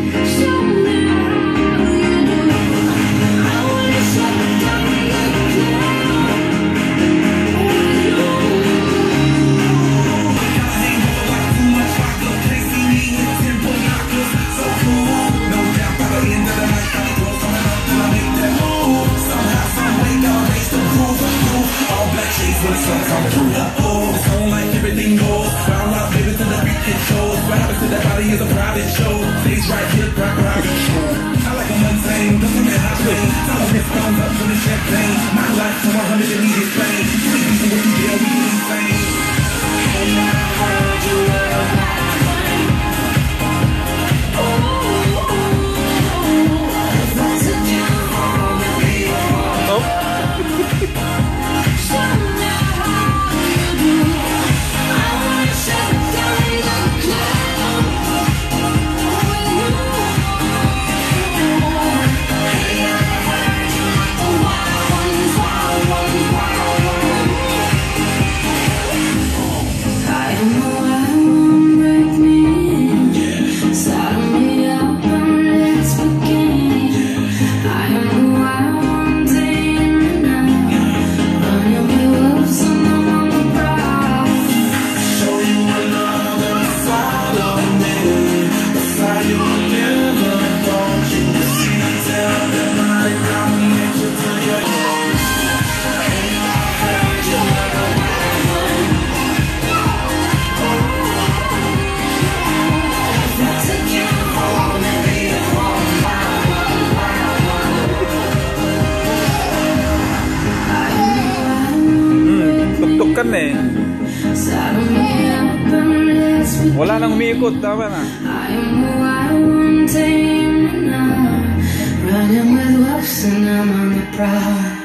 Show me private show. Stays right private, private show. I like a mundane, doesn't matter how plain. Time to get thumbs up for the champagne. My life from 100 and need explain. We tuktok ka na eh. Wala nang umiikot, tama na. Running with wolves and I'm on the prowl.